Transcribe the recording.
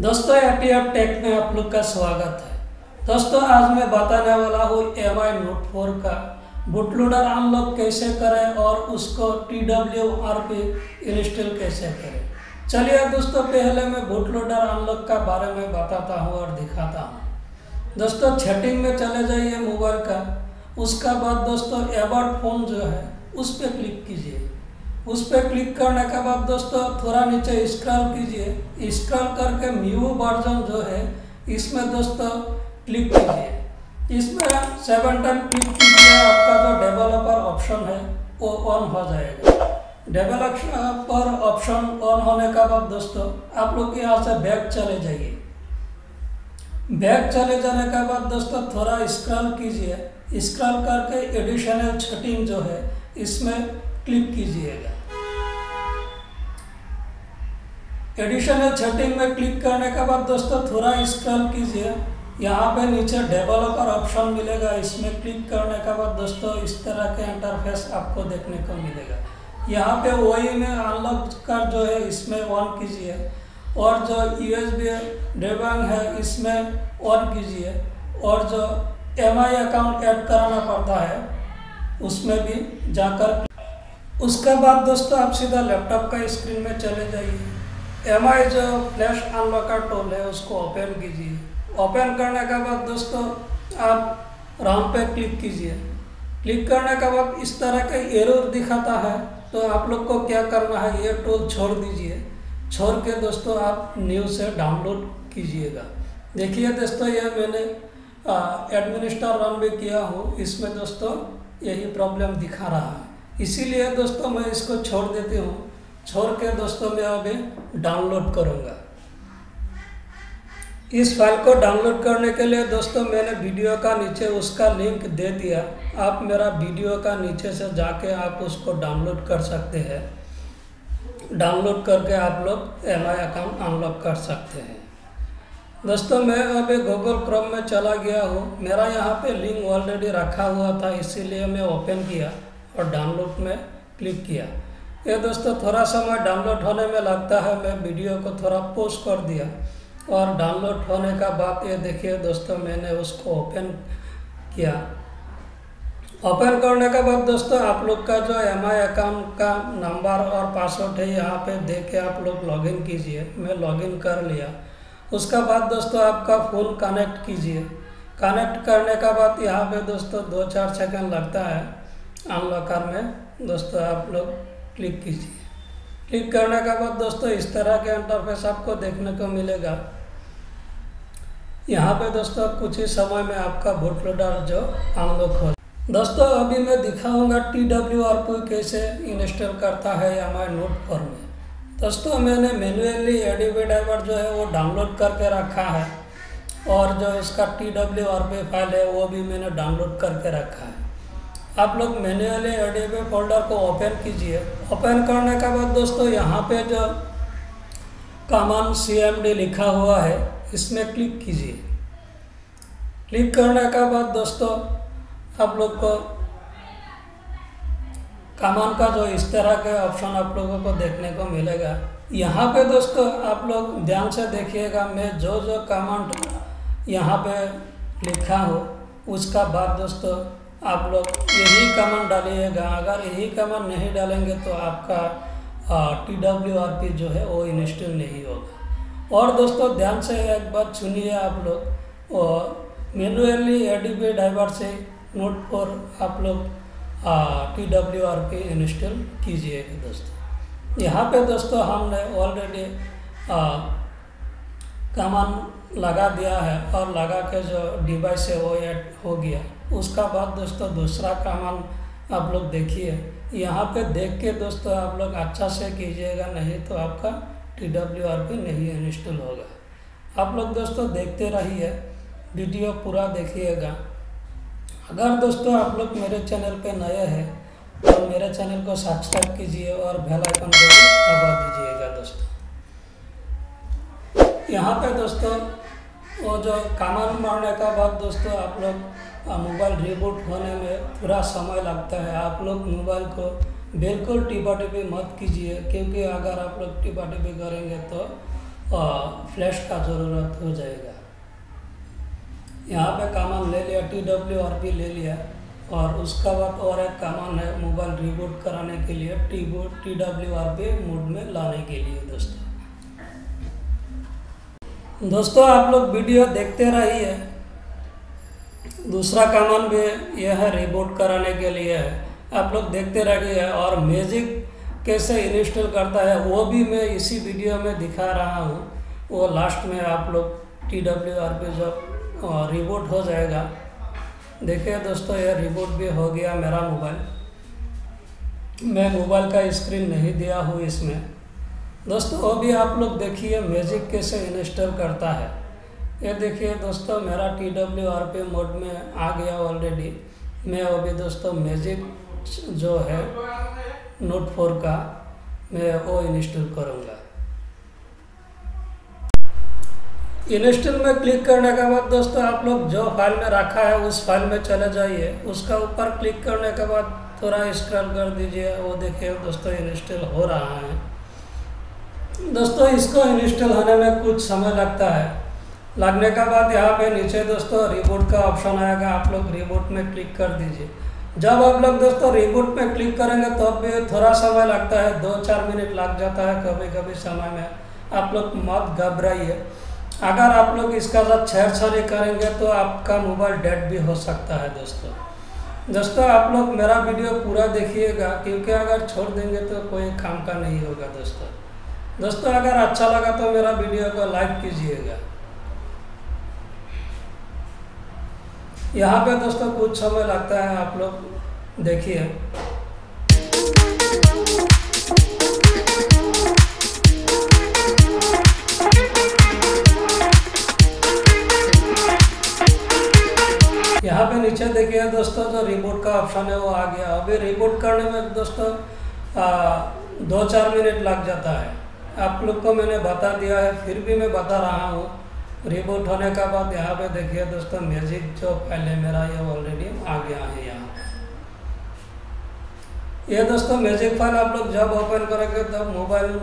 दोस्तों ETF take में आप लोग का स्वागत है। दोस्तों, आज मैं बताने वाला हूँ एम आई नोट फोर का। बुटलोडर अनलॉक कैसे करें और उसको T W R P install कैसे करें। चलिए दोस्तों, पहले मैं बुटलोडर अनलॉक का बारे में बताता हूँ और दिखाता हूँ। दोस्तों सेटिंग में चले जाइए मोबाइल का। उसका बाद दोस्तों एबाउट फ़ोन जो है, उस पर क्लिक कीजिए। उस पर क्लिक करने के बाद दोस्तों थोड़ा नीचे स्क्रॉल कीजिए। स्क्रॉल करके म्यू वर्जन जो है, इसमें दोस्तों क्लिक कीजिए। इसमें सेवन टाइम क्लिक कीजिए, आपका जो डेवलपर ऑप्शन है, वो ऑन हो जाएगा। डेवलपर ऑप्शन ऑन होने के बाद दोस्तों, आप लोग यहाँ से बैक चले जाइए। बैक चले जाने के बाद दोस्तों, थोड़ा स्क्रॉल कीजिए। स्क्रॉल करके एडिशनल सेटिंग जो है, इसमें क्लिक कीजिएगा। एडिशनल सेटिंग में क्लिक करने के बाद दोस्तों, थोड़ा स्क्रॉल कीजिए। यहाँ पे नीचे डेवलपर ऑप्शन मिलेगा। इसमें क्लिक करने के बाद दोस्तों, इस तरह के इंटरफेस आपको देखने को मिलेगा। यहाँ पे वही में अनलॉक कर जो है, इसमें ऑन कीजिए। और जो यू एस बी है, इसमें ऑन कीजिए। और जो एम आई अकाउंट ऐड कराना पड़ता है, उसमें भी जाकर उसके बाद दोस्तों, आप सीधा लैपटॉप का स्क्रीन में चले जाइए। एम आई जो फ्लैश अनलॉकर टूल है, उसको ओपन कीजिए। ओपन करने के बाद दोस्तों, आप राम पे क्लिक कीजिए। क्लिक करने के बाद इस तरह का एरर दिखाता है तो आप लोग को क्या करना है, ये टूल छोड़ दीजिए। छोड़ के दोस्तों, आप न्यू से डाउनलोड कीजिएगा। देखिए दोस्तों ये मैंने एडमिनिस्टर रन भी किया हूँ। इसमें दोस्तों, यही प्रॉब्लम दिखा रहा है। इसीलिए दोस्तों, मैं इसको छोड़ देती हूँ। छोड़ के दोस्तों मैं अभी डाउनलोड करूँगा। इस फ़ाइल को डाउनलोड करने के लिए दोस्तों मैंने वीडियो का नीचे उसका लिंक दे दिया। आप मेरा वीडियो का नीचे से जाके आप उसको डाउनलोड कर सकते हैं। डाउनलोड करके आप लोग एम अकाउंट अनलॉक कर सकते हैं। दोस्तों मैं अभी गूगल क्रोम में चला गया हूँ। मेरा यहाँ पे लिंक ऑलरेडी रखा हुआ था, इसीलिए मैं ओपन किया और डाउनलोड में क्लिक किया। ये दोस्तों, थोड़ा समय डाउनलोड होने में लगता है, मैं वीडियो को थोड़ा पोस्ट कर दिया। और डाउनलोड होने का बाद ये देखिए दोस्तों, मैंने उसको ओपन किया। ओपन करने के बाद दोस्तों, आप लोग का जो एम आई अकाउंट का नंबर और पासवर्ड है, यहाँ पे दे के आप लोग लॉगिन कीजिए। मैं लॉगिन कर लिया। उसका बाद दोस्तों, आपका फ़ोन कनेक्ट कीजिए। कनेक्ट करने का बाद यहाँ पे दोस्तों, दो चार सेकंड लगता है अनलॉकर में। दोस्तों, आप लोग क्लिक कीजिए। क्लिक करने के बाद दोस्तों, इस तरह के इंटरफेस आपको देखने को मिलेगा। यहाँ पे दोस्तों, कुछ ही समय में आपका बोट लोडर जो अनलॉक हो दोस्तों, अभी मैं दिखाऊँगा टी डब्ल्यू आर पी कैसे इंस्टॉल करता है हमारे नोट फोर में। दोस्तों, मैंने मैनुअली एडीबी ड्राइवर जो है वो डाउनलोड करके रखा है। और जो इसका T W R P file है, वो भी मैंने डाउनलोड करके रखा है। आप लोग मैन्युअली एडीबी फोल्डर को ओपन कीजिए। ओपन करने के बाद दोस्तों, यहाँ पे जो कमान सी लिखा हुआ है, इसमें क्लिक कीजिए। क्लिक करने के बाद दोस्तों, आप लोग को कमान का जो इस तरह के ऑप्शन आप लोगों को देखने को मिलेगा। यहाँ पे दोस्तों, आप लोग ध्यान से देखिएगा, मैं जो जो कमांड यहाँ पे लिखा हो, उसका बाद दोस्तों आप लोग यही कमेंट डालिएगा। अगर यही कमेंट नहीं डालेंगे तो आपका टी डब्ल्यू आर पी जो है वो इंस्टॉल नहीं होगा। और दोस्तों, ध्यान से एक बात सुनिए आप लोग। Manually A D B driver से नोट पर आप लोग T W R P install कीजिएगा दोस्तों। यहाँ पे दोस्तों हमने ऑलरेडी कमान लगा दिया है और लगा के जो डिवाइस है वो ऐड हो गया। उसका बाद दोस्तों दूसरा कमाल आप लोग देखिए। यहाँ पे देख के दोस्तों आप लोग अच्छा से कीजिएगा, नहीं तो आपका टी डब्ल्यू आर पी नहीं इंस्टॉल होगा। आप लोग दोस्तों देखते रहिए, वीडियो पूरा देखिएगा। अगर दोस्तों आप लोग मेरे चैनल पे नए हैं तो मेरे चैनल को सब्सक्राइब कीजिए और बेल आइकन को भी दबा दीजिएगा दोस्तों। यहाँ पे दोस्तों, वो जो कामान मारने का बाद दोस्तों आप लोग मोबाइल रिबूट होने में थोड़ा समय लगता है। आप लोग मोबाइल को बिल्कुल टिपा टिपी मत कीजिए, क्योंकि अगर आप लोग टिपा टिपी करेंगे तो फ्लैश का ज़रूरत हो जाएगा। यहाँ पे कामान ले लिया टी डब्ल्यू आर पी ले लिया, और उसका बाद और एक कामान है मोबाइल रिबूट कराने के लिए T board T W R P mode में लाने के लिए, दोस्तों। दोस्तों, आप लोग वीडियो देखते रहिए। दूसरा कामान भी यह है रिबूट कराने के लिए है। आप लोग देखते रहिए और मैजिक कैसे इंस्टॉल करता है, वो भी मैं इसी वीडियो में दिखा रहा हूँ। वो लास्ट में आप लोग टी डब्ल्यू आर पे जब रिबूट हो जाएगा, देखिए दोस्तों, यह रिबूट भी हो गया मेरा मोबाइल मैं मोबाइल का स्क्रीन नहीं दिया हूँ इसमें। दोस्तों, वो भी आप लोग देखिए मैजिक कैसे इंस्टॉल करता है। ये देखिए दोस्तों, मेरा T W R P mode में आ गया ऑलरेडी मैं अभी दोस्तों मैजिक जो है नोट फोर का मैं वो इंस्टॉल करूँगा। इंस्टॉल में क्लिक करने के बाद दोस्तों, आप लोग जो फ़ाइल में रखा है, उस फ़ाइल में चले जाइए। उसका ऊपर क्लिक करने के बाद थोड़ा स्क्रॉल कर दीजिए। वो देखिए दोस्तों इंस्टॉल हो रहा है। दोस्तों, इसको इंस्टॉल होने में कुछ समय लगता है। लगने के बाद यहाँ पे नीचे दोस्तों रिबूट का ऑप्शन आएगा, आप लोग रिबूट में क्लिक कर दीजिए। जब आप लोग दोस्तों रिबूट में क्लिक करेंगे तो भी थोड़ा समय लगता है दो चार मिनट लग जाता है कभी कभी समय में। आप लोग मत घबराइए। अगर आप लोग इसका साथ छेड़छाड़ी करेंगे तो आपका मोबाइल डेड भी हो सकता है दोस्तों। दोस्तों आप लोग मेरा वीडियो पूरा देखिएगा, क्योंकि अगर छोड़ देंगे तो कोई काम का नहीं होगा दोस्तों। दोस्तों अगर अच्छा लगा तो मेरा वीडियो को लाइक कीजिएगा। यहाँ पे दोस्तों कुछ समय लगता है आप लोग देखिए। यहाँ पे नीचे देखिए दोस्तों जो रिबूट का ऑप्शन है वो आ गया। अभी रिबूट करने में दोस्तों आ, दो चार मिनट लग जाता है। आप लोग को मैंने बता दिया है फिर भी मैं बता रहा हूँ। रिबूट होने का बाद यहाँ पे देखिए दोस्तों, म्यूज़िक जो पहले मेरा ये ऑलरेडी आ गया है यहाँ। ये दोस्तों, म्यूज़िक फ़ाइल आप लोग जब ओपन करेंगे, तब मोबाइल